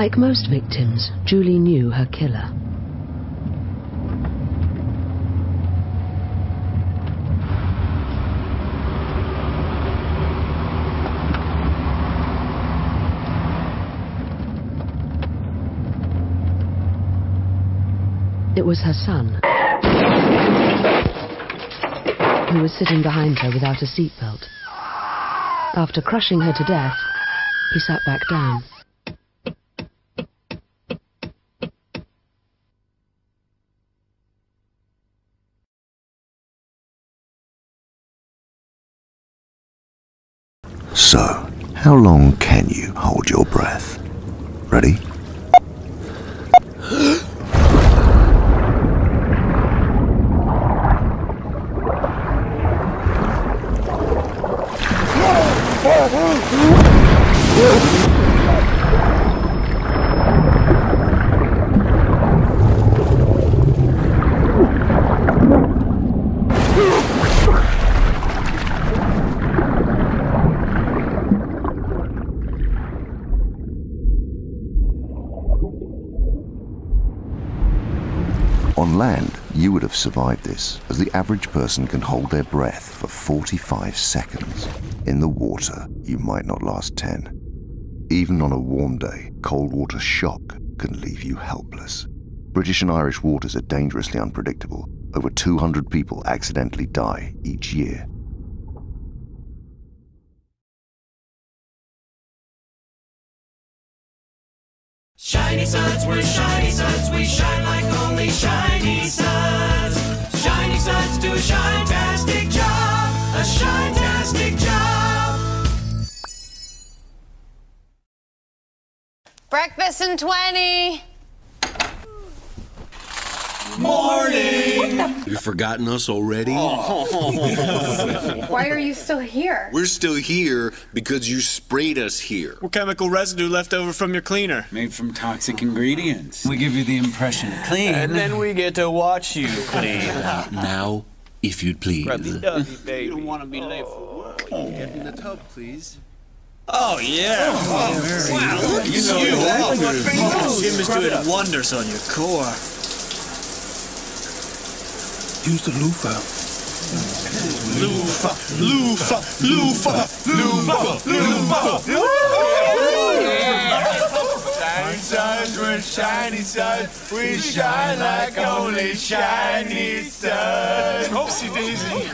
Like most victims, Julie knew her killer. It was her son, who was sitting behind her without a seatbelt. After crushing her to death, he sat back down. So, how long can you hold your breath? Ready? On land, you would have survived this, as the average person can hold their breath for 45 seconds. In the water, you might not last 10. Even on a warm day, cold water shock can leave you helpless. British and Irish waters are dangerously unpredictable. Over 200 people accidentally die each year. Shiny suds, we're shiny suds, we shine like only shiny suds. Shiny suds do a shine-tastic job, a shine-tastic job. Breakfast in 20. You've forgotten us already? Why are you still here? We're still here because you sprayed us here. What chemical residue left over from your cleaner? Made from toxic ingredients. We give you the impression clean. And then we get to watch you clean. Now, if you'd please. Lovey baby. You don't want to be late for work. Get in the tub, please. Oh, yeah. Oh, wow, look at you. Jim is doing wonders on your core. Use the loofah. Loofah, loofah, loofah, loofah, loofah. Shiny suds, we're shiny suds, we shine like only shiny suds. Oopsie daisy.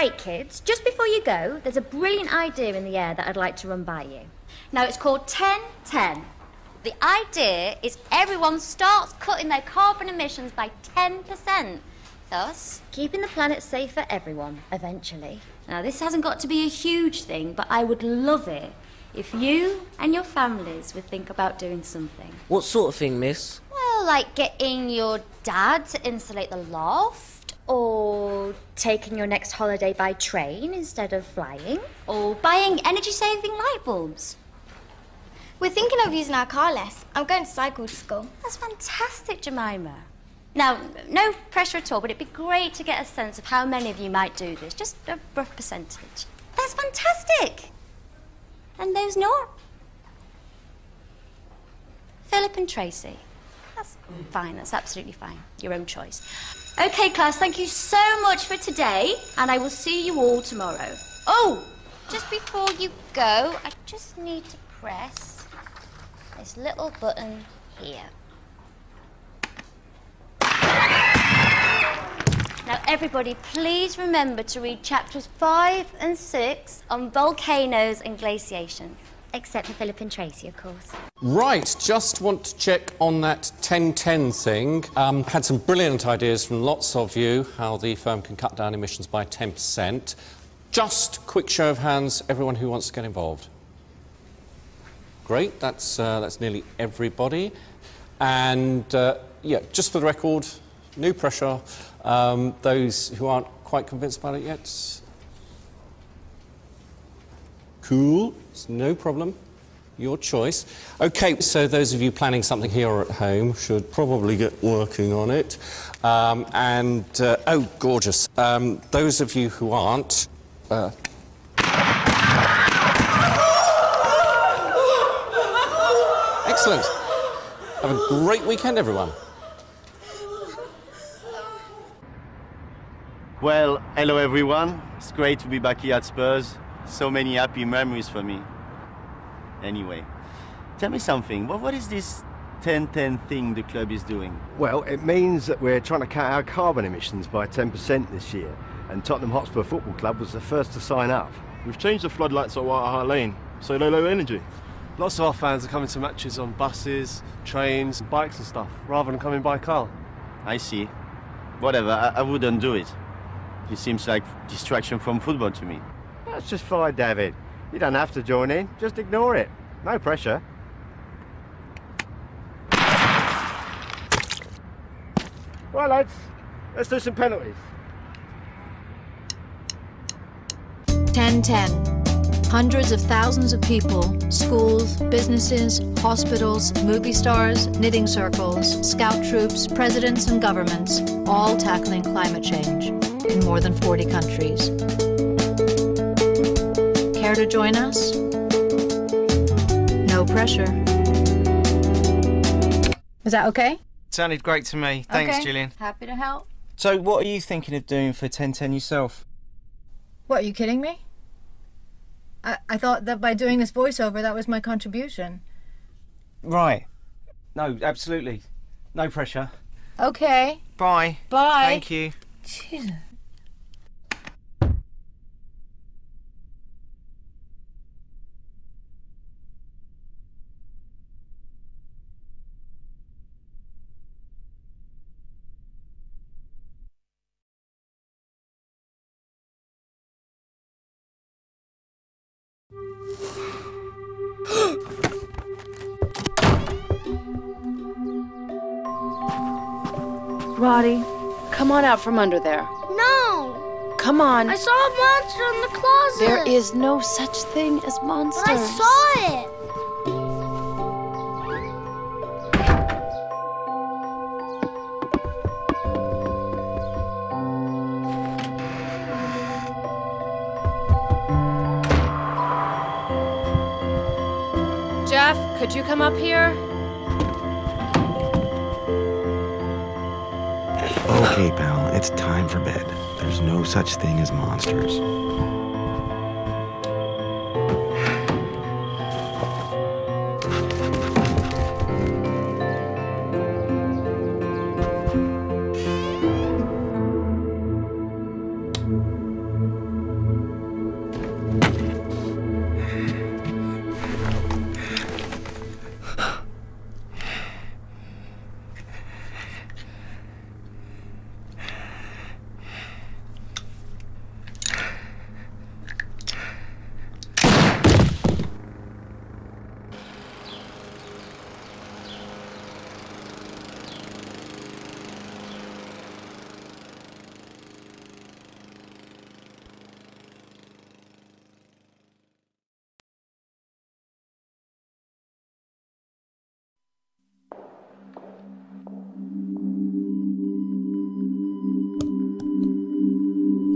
Right, kids, just before you go, there's a brilliant idea in the air that I'd like to run by you. Now, it's called 1010. The idea is everyone starts cutting their carbon emissions by 10%, thus keeping the planet safe for everyone, eventually. Now, this hasn't got to be a huge thing, but I would love it if you and your families would think about doing something. What sort of thing, miss? Well, like getting your dad to insulate the loft, or taking your next holiday by train instead of flying, or buying energy saving light bulbs. We're thinking of using our car less. I'm going to cycle to school. That's fantastic, Jemima. Now, no pressure at all, but it'd be great to get a sense of how many of you might do this. Just a rough percentage. That's fantastic. And those not? Philip and Tracy. That's fine, that's absolutely fine. Your own choice. Okay, class, thank you so much for today, and I will see you all tomorrow. Oh, just before you go, I just need to press this little button here. Now, everybody, please remember to read chapters 5 and 6 on volcanoes and glaciation. Except for Philip and Tracy, of course. Right, just want to check on that 1010 thing. Um, had some brilliant ideas from lots of you how the firm can cut down emissions by 10%. Just quick show of hands, everyone who wants to get involved. Great, that's, uh, that's nearly everybody. And uh, yeah, just for the record, no pressure. Um, those who aren't quite convinced about it yet, cool, it's no problem. Your choice. Okay, so those of you planning something here or at home should probably get working on it. Um, and, uh, oh, gorgeous. Um, those of you who aren't, uh, Excellent. Have a great weekend, everyone. Well, hello everyone. It's great to be back here at Spurs. So many happy memories for me. Anyway, tell me something. What, what is this 10-10 thing the club is doing? Well, it means that we're trying to cut our carbon emissions by 10% this year, and Tottenham Hotspur Football Club was the first to sign up. We've changed the floodlights at White Hart Lane, so low, low energy. Lots of our fans are coming to matches on buses, trains, bikes and stuff, rather than coming by car. I see. Whatever, I, I wouldn't do it. It seems like distraction from football to me. That's just fine, David. You don't have to join in, just ignore it. No pressure. Right, lads, let's do some penalties. 1010. Hundreds of thousands of people, schools, businesses, hospitals, movie stars, knitting circles, scout troops, presidents, and governments, all tackling climate change in more than 40 countries. Care to join us? No pressure. Is that okay? Sounded great to me. Thanks, okay. Gillian. Happy to help. So, what are you thinking of doing for 1010 yourself? What, are you kidding me? I, I thought that by doing this voiceover, that was my contribution. Right. No, absolutely. No pressure. Okay. Bye. Bye. Thank you. Jesus. On out from under there. No! Come on. I saw a monster in the closet! There is no such thing as monsters. But I saw it! Jeff, could you come up here? Okay, pal, it's time for bed. There's no such thing as monsters.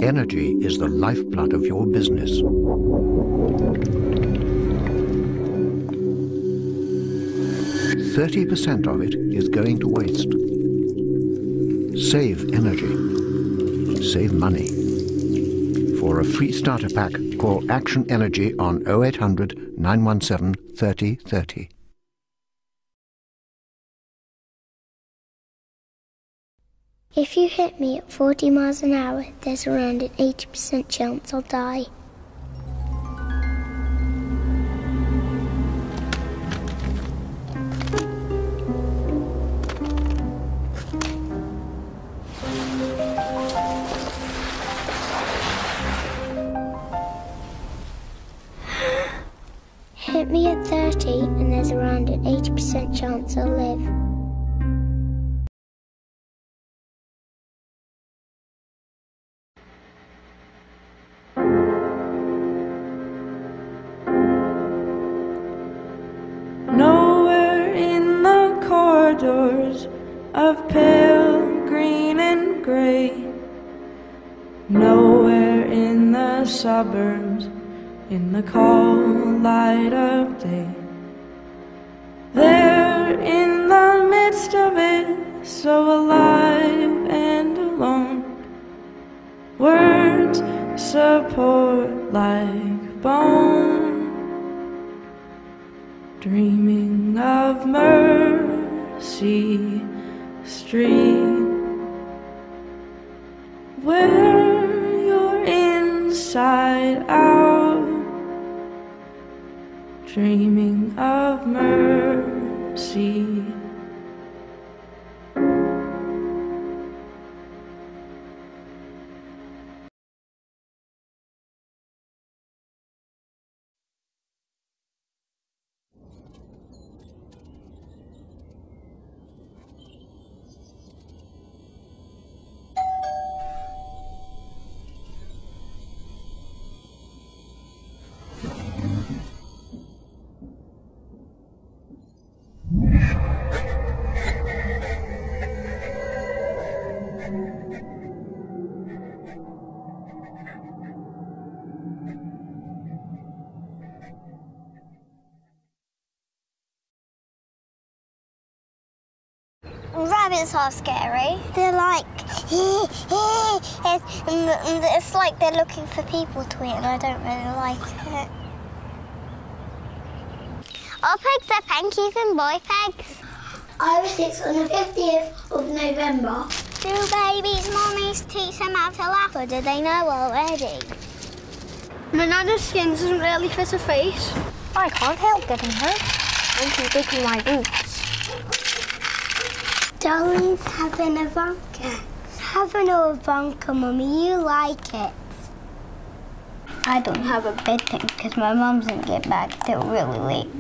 Energy is the lifeblood of your business. Thirty percent of it is going to waste. Save energy. Save money. For a free starter pack, call Action Energy on 0800 917 3030. If you hit me at 40 miles an hour, there's around an 80% chance I'll die. hit me at 30 and there's around an 80% chance I'll live. Suburbs in the cold light of day. There in the midst of it, so alive and alone. Words support like bone dreaming of Mercy Street, where inside out, dreaming of mercy. Rabbits are scary. They're like, and it's like they're looking for people to eat, and I don't really like it. Are pigs are pankies and boy pigs? I was six on the 50th of November. Do babies' mummies teach them how to laugh, or do they know already? Banana's skin doesn't really fit her face. I can't help getting hurt. I'm too big for my boots. Darling's having a bunker. Having a bunker, Mummy. You like it. I don't have a bed thing because my mum doesn't get back till really late.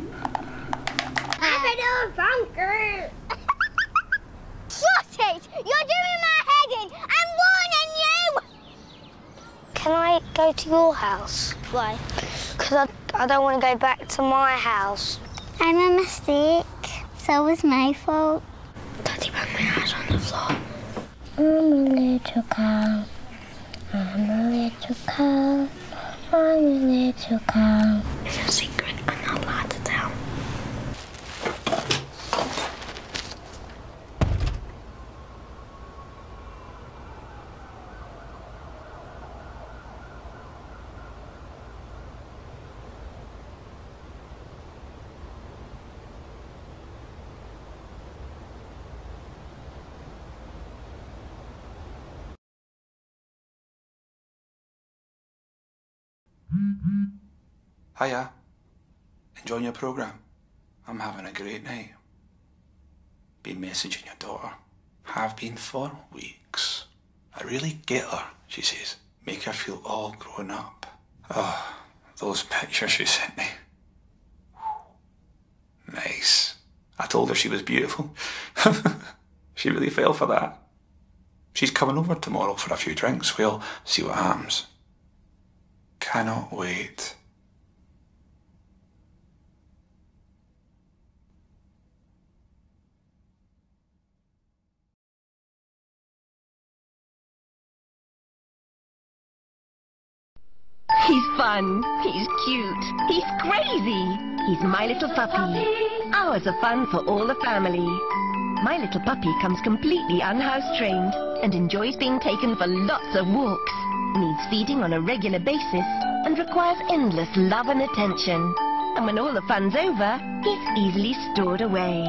Having a bunker. Sausage! You're doing my head in! I'm warning you! Can I go to your house? Why? Because I, I don't want to go back to my house. I'm a mistake. So was my fault. Daddy banged my ass on the floor. I'm a little cow. I'm a little cow. I'm a little cow. Hiya. Enjoying your program? I'm having a great night. Been messaging your daughter. Have been for weeks. I really get her, she says. Make her feel all grown up. Oh, those pictures she sent me. Nice. I told her she was beautiful. she really fell for that. She's coming over tomorrow for a few drinks. We'll see what happens. Cannot wait. He's fun. He's cute. He's crazy. He's my little puppy. Hours of fun for all the family. My little puppy comes completely unhouse trained and enjoys being taken for lots of walks. Needs feeding on a regular basis and requires endless love and attention. And when all the fun's over, he's easily stored away.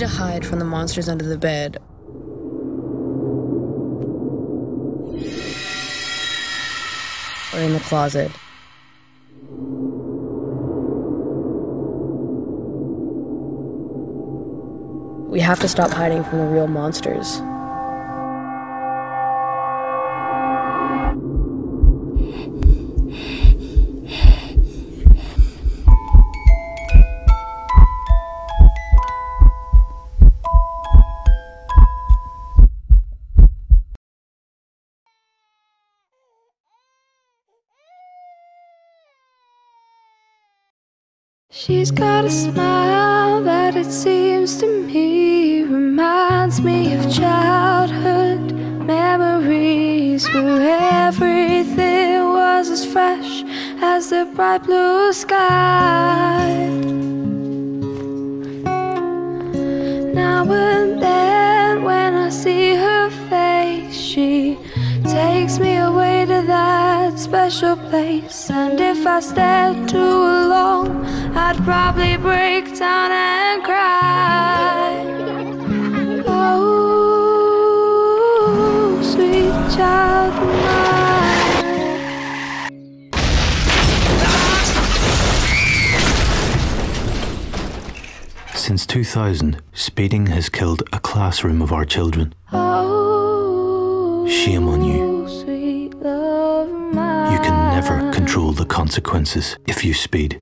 To hide from the monsters under the bed. Or in the closet. We have to stop hiding from the real monsters. She's got a smile that it seems to me reminds me of childhood memories where everything was as fresh as the bright blue sky. Now and then, when I see her face, she takes me away that special place. And if I stayed too long, I'd probably break down and cry. Oh, sweet child mine. Since 2000, speeding has killed a classroom of our children. Oh, Shame on you. Never control the consequences if you speed.